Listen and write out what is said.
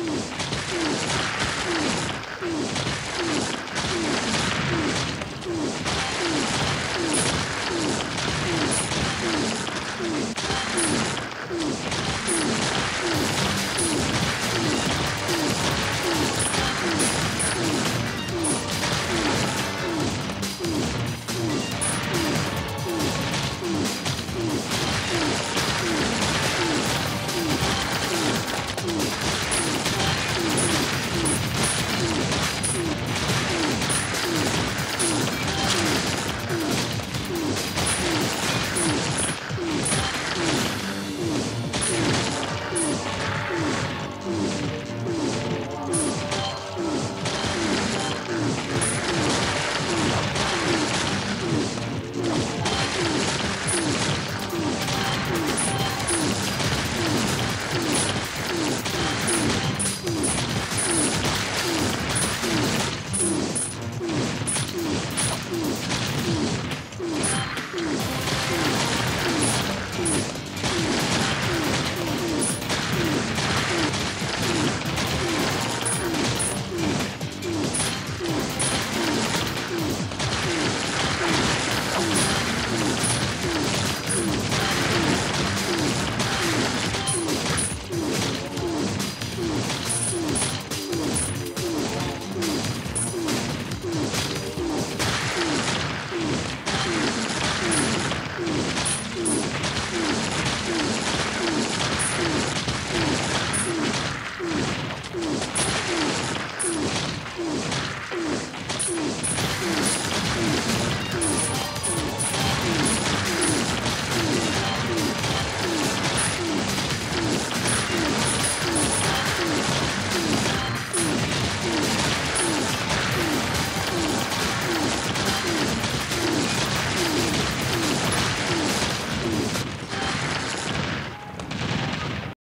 Hmm.